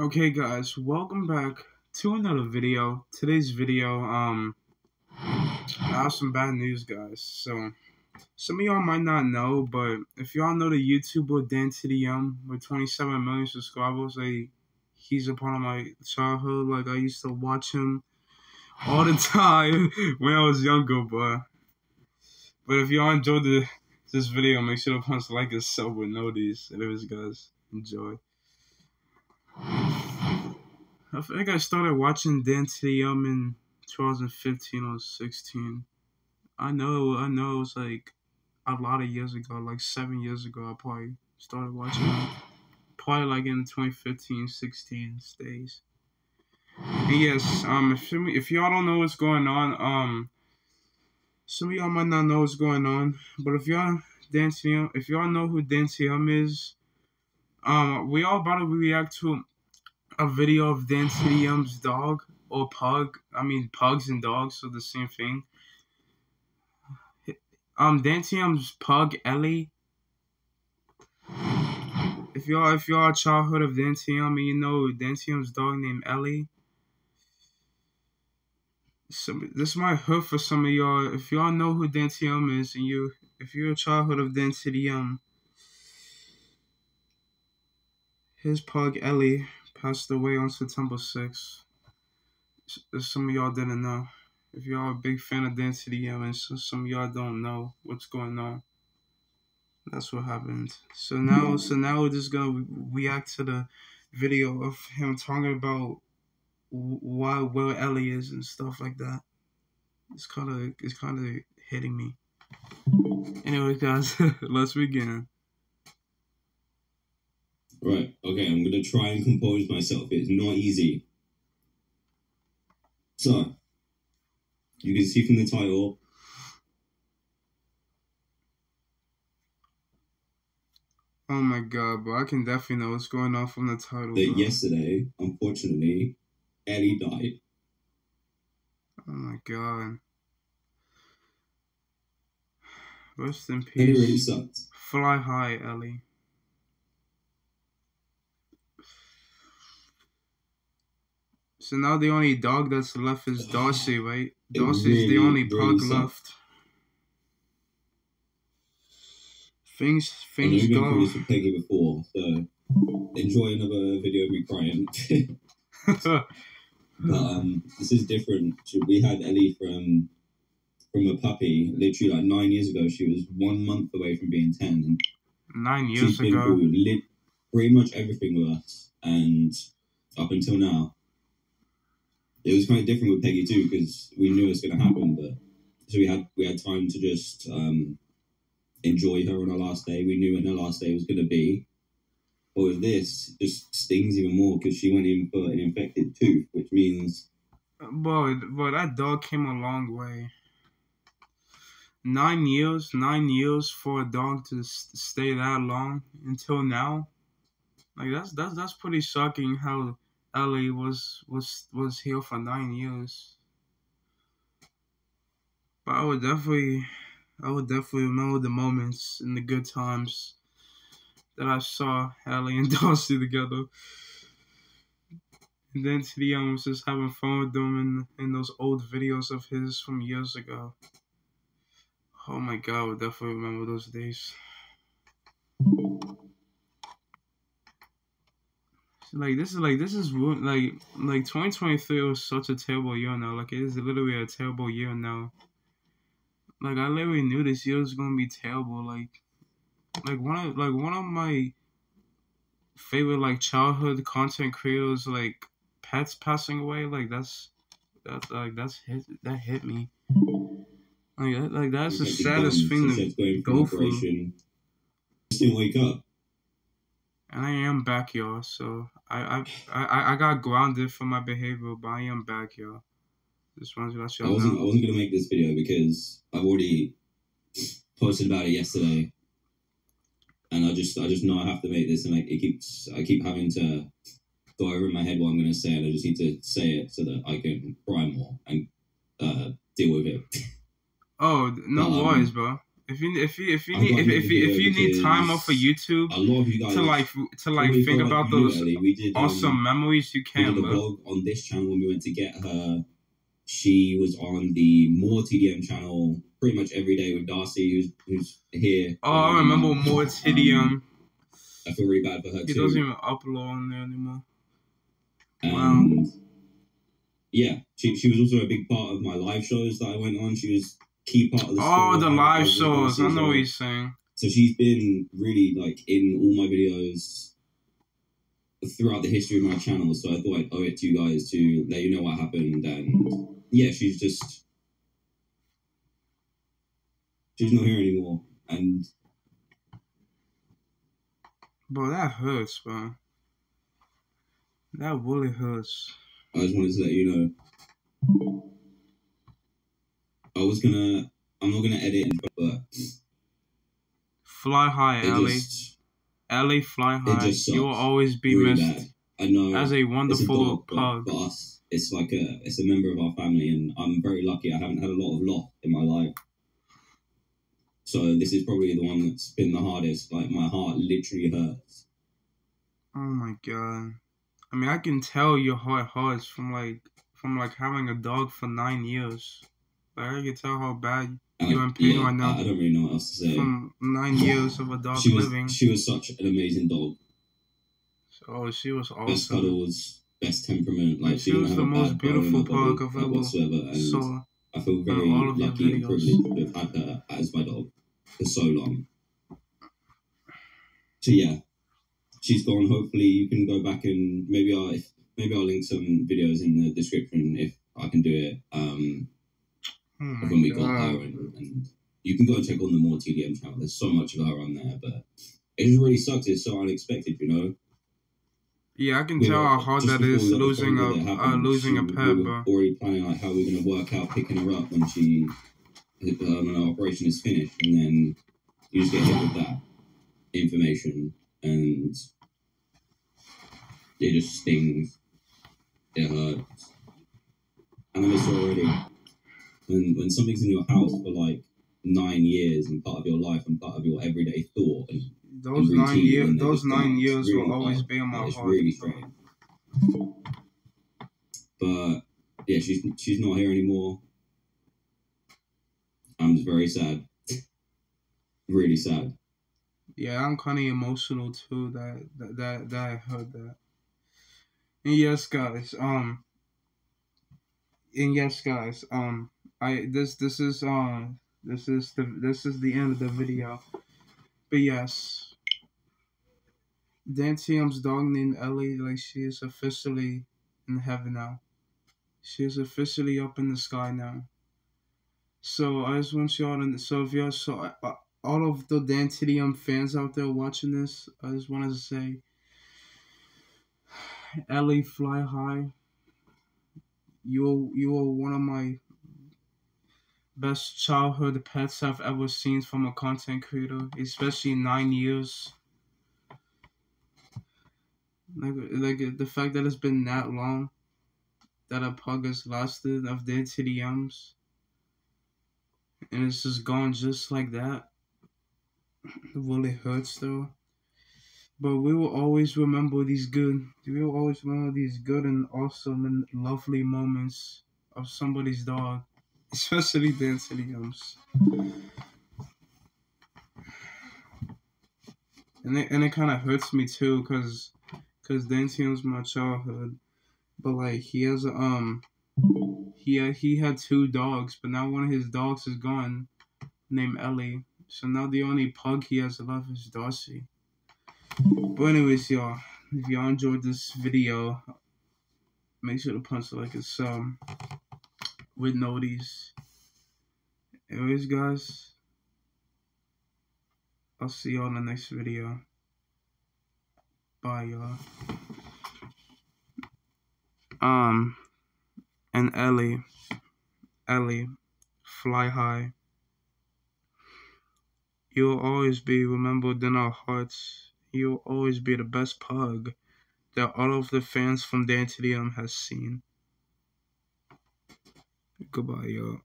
Okay guys, welcome back to another video. Today's video, um I have some bad news guys. So some of y'all might not know, but if y'all know the YouTuber Dan TDM with 27 million subscribers, like he's a part of my childhood. Like I used to watch him all the time when I was younger, but but if y'all enjoyed the this video, make sure to punch like and sub with notice. Anyways guys, enjoy. I think I started watching Dan TDM in 2015 or 16. I know, I know it was like a lot of years ago, like seven years ago. I probably started watching it. Probably like in 2015, 16 days. And yes, um, if if y'all don't know what's going on, um, some of y'all might not know what's going on, but if y'all Dan TDM, if y'all know who Dan TDM is, um, we all about to react to a video of Dan dog or pug. I mean, pugs and dogs are the same thing. Um, Dan pug Ellie. If y'all, if y'all a childhood of Dan and you know Dan dog named Ellie. Some, this might hurt for some of y'all. If y'all know who Dan is and you, if you're a childhood of Dan his pug Ellie passed away on September 6th. Some of y'all didn't know. If y'all a big fan of Dan TDM and so some of y'all don't know what's going on. That's what happened. So now so now we're just gonna react to the video of him talking about why where Ellie is and stuff like that. It's kinda it's kinda hitting me. Anyway guys, let's begin. Right, okay, I'm gonna try and compose myself. It's not easy. So, you can see from the title. Oh my god, but I can definitely know what's going on from the title. That bro. yesterday, unfortunately, Ellie died. Oh my god. Rest in really peace. sucked. Fly high, Ellie. So now the only dog that's left is Darcy, right? Darcy's the only really pug sucked. left. Things things been go. this with Peggy before, so enjoy another video of me crying. but um, this is different. We had Ellie from from a puppy, literally like nine years ago. She was one month away from being ten, and Nine she's years been ago. through lit, pretty much everything with us, and up until now, it was kind of different with Peggy too because we knew it was going to happen, but so we had we had time to just um, enjoy her on her last day. We knew when her last day was going to be. But with this, it just stings even more because she went in for an infected tooth, which means Boy, boy, that dog came a long way. Nine years, nine years for a dog to stay that long until now. Like that's that's that's pretty shocking. How Ellie was was was here for nine years. But I would definitely, I would definitely remember the moments and the good times that I saw Ellie and Darcy together. And then TDM was just having fun with them in, in those old videos of his from years ago. Oh my god, I would definitely remember those days. Like this is like this is like like 2023 was such a terrible year now. Like it is literally a terrible year now. Like I literally knew this year was gonna be terrible. Like like one of like one of my favorite like childhood content creators like pets passing away like that's that's like that's hit that hit me like that, like that's the saddest thing to going go through operation. Wake up. And I am back y'all so I I I, I got grounded for my behavior but I am back y'all just wanted to let I y'all wasn't. I wasn't gonna make this video because I've already posted about it yesterday, and I just, I just know I have to make this, and like it keeps, I keep having to go over in my head what I'm gonna say, and I just need to say it so that I can cry more and uh, deal with it. oh no Um, worries bro If you if you if you need if, if you if you need time off of YouTube A lot you guys to like to like think about those did um, awesome memories you can vlog on this channel when we went to get her. She was on the more TDM channel pretty much every day with Darcy, who's who's here. Oh, I remember Um, more TDM. I feel really bad for her He too. doesn't even upload on there anymore. And yeah, she, she was also a big part of my live shows that I went on. She was key part of the Oh, the live shows. I know what he's saying. So she's been really like in all my videos throughout the history of my channel. So I thought I'd owe it to you guys to let you know what happened. And yeah, she's just she's not here anymore. And Bro, that hurts, bro. That really hurts. I just wanted to let you know. I was gonna. I'm not gonna edit, but Fly high, Ellie. Ellie, fly high. You will always be really missed bad. I know as a it's a wonderful dog, but pug. for us, it's like a it's a member of our family, and I'm very lucky. I haven't had a lot of loss in my life, so this is probably the one that's been the hardest. Like my heart literally hurts. Oh my god. I mean, I can tell your heart hurts from like from like having a dog for nine years. Like I can tell how bad You're I- in pain yeah, right now. I, I don't really know what else to say. from nine years of a dog She was living. she was such an amazing dog. Oh, she was awesome. Best cuddles, best temperament. Like She didn't was the most bad bone in her beautiful pug I've ever whatsoever. And So I feel very lucky and privileged to have had her as my dog for so long. So yeah, she's gone. Hopefully, you can go back and maybe I'll if, maybe I'll link some videos in the description if I can do it. Um, oh when we got God. her, and, and you can go and check on the more TDM channel. There's so much of her on there, but it just really sucks. It's so unexpected, you know. Yeah, I can We tell were- how hard that is got losing a that uh, happened, losing a she- pet, we bro. already planning like how we're gonna work out picking her up when she um, when our operation is finished, and then you just get hit with that information, and it just stings. It hurts, and I miss her already. When when something's in your house for like nine years and part of your life and part of your everyday thought and Those and nine years, those nine. Years really will always hard. be in my It's heart. really strange. But yeah, she's she's not here anymore. I'm just very sad. Really sad. Yeah, I'm kind of emotional too. That that that that I heard that. And yes, guys. Um. And yes, guys. Um. I this this is um this is the this is the end of the video. But yes. Dan TDM's dog named Ellie, like she is officially in heaven now. She is officially up in the sky now. So I just want y'all to so if y'all so uh, all of the Dan TDM fans out there watching this, I just wanted to say, Ellie, fly high. You you are one of my best childhood pets I've ever seen from a content creator, especially nine years. Like like the fact that it's been that long, that a pug has lasted of Dan TDM's, and it's just gone just like that. It really hurts though. But we will always remember these good. We will always remember these good and awesome and lovely moments of somebody's dog, especially Dan TDM's. And it and it kind of hurts me too, cause, cause Dan my childhood, but like he has a um, he he had two dogs, but now one of his dogs is gone, named Ellie. So now the only pug he has left is Darcy. But anyways, y'all, if y'all enjoyed this video, make sure to punch like a sub with noties. Anyways, guys, I'll see y'all in the next video. Bye, y'all. Um, and Ellie, Ellie, fly high. You'll always be remembered in our hearts. You'll always be the best pug that all of the fans from Dan TDM has seen. Goodbye, y'all.